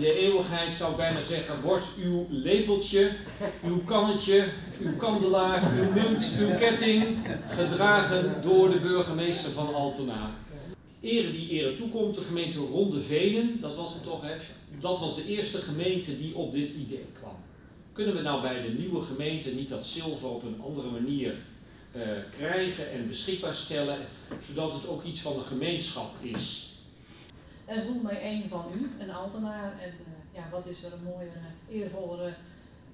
de eeuwigheid, zou ik bijna zeggen, wordt uw lepeltje, uw kannetje, uw kandelaar, uw munt, uw ketting gedragen door de burgemeester van Altena. Ere die ere toekomt, de gemeente Ronde Venen, dat was het toch, dat was de eerste gemeente die op dit idee kwam. Kunnen we nou bij de nieuwe gemeente niet dat zilver op een andere manier uh, krijgen en beschikbaar stellen, zodat het ook iets van de gemeenschap is? En voel mij een van u, een Altenaar. En uh, ja, wat is er een mooiere, eervollere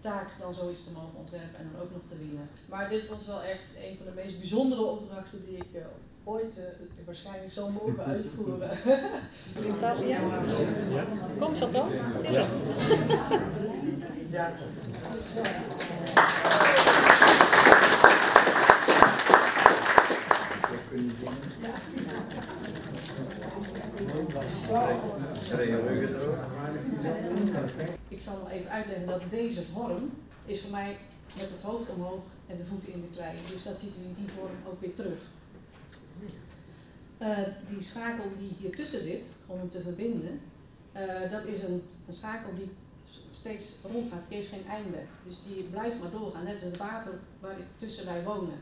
taak dan zoiets te mogen ontwerpen en dan ook nog te winnen. Maar dit was wel echt een van de meest bijzondere opdrachten die ik uh, ooit uh, waarschijnlijk zal mogen uitvoeren. Presentatie, ja. Kom, Chantal. Ja. ja. Ik zal nog even uitleggen dat deze vorm is voor mij met het hoofd omhoog en de voeten in de klei. Dus dat ziet u in die vorm ook weer terug. Uh, die schakel die hier tussen zit, om hem te verbinden, uh, dat is een, schakel die steeds rondgaat, heeft geen einde. Dus die blijft maar doorgaan, net als het water waar tussen wij wonen.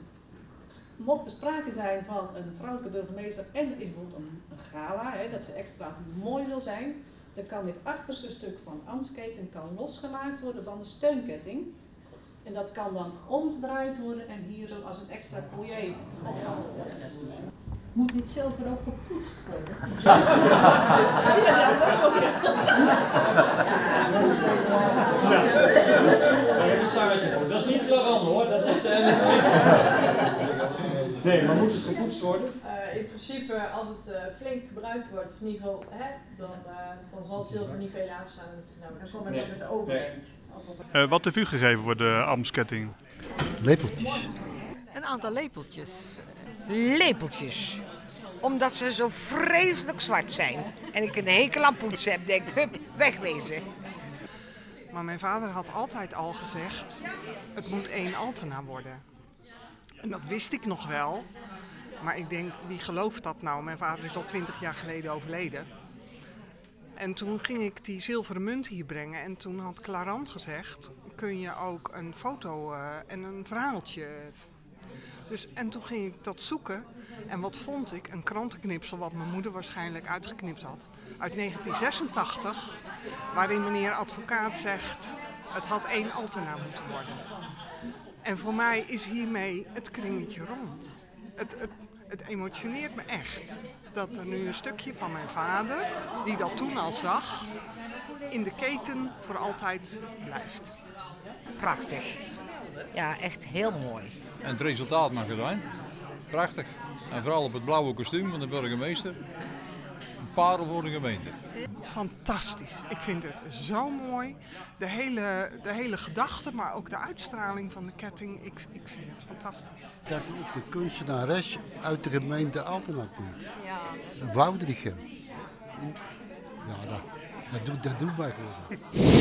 Mocht er sprake zijn van een vrouwelijke burgemeester en er is bijvoorbeeld een, een gala, hè, dat ze extra mooi wil zijn, dan kan dit achterste stuk van ambtsketen kan losgemaakt worden van de steunketting. En dat kan dan omgedraaid worden en hier zo als een extra collier opgehangen worden. Moet dit zilver ook gepoetst worden? Ja, Daar heb je een zangetje voor. Dat is niet Claran hoor, dat is... Uh, nee, maar moet het gepoetst worden? Uh, in principe, als het uh, flink gebruikt wordt, of in ieder geval, hè, dan, dan zal het zilver niet veel aanstaan. Nou, dan komt het nee. met de overheid. Nee. wat heeft u gegeven voor de ambtsketting? Lepeltjes. Een aantal lepeltjes. Lepeltjes omdat ze zo vreselijk zwart zijn. En ik een hekel aan poetsen heb, denk hup, wegwezen. Maar mijn vader had altijd al gezegd, het moet één Altena worden. En dat wist ik nog wel. Maar ik denk, wie gelooft dat nou? Mijn vader is al twintig jaar geleden overleden. En toen ging ik die zilveren munt hier brengen. En toen had Clarant gezegd, kun je ook een foto uh, en een verhaaltje dus, en toen ging ik dat zoeken. En wat vond ik? Een krantenknipsel wat mijn moeder waarschijnlijk uitgeknipt had. Uit 1986. Waarin meneer advocaat zegt, het had één Altena moeten worden. En voor mij is hiermee het kringetje rond. Het, het, het emotioneert me echt. Dat er nu een stukje van mijn vader, die dat toen al zag, in de keten voor altijd blijft. Prachtig. Ja, echt heel mooi. En het resultaat mag er zijn. Prachtig. En vooral op het blauwe kostuum van de burgemeester. Parel voor de gemeente. Fantastisch. Ik vind het zo mooi. De hele, de hele gedachte, maar ook de uitstraling van de ketting. Ik, ik vind het fantastisch. Dat ook de kunstenares uit de gemeente Altena komt. Ja. Woudrichem. Ja, dat, dat, doet, dat doet mij gewoon.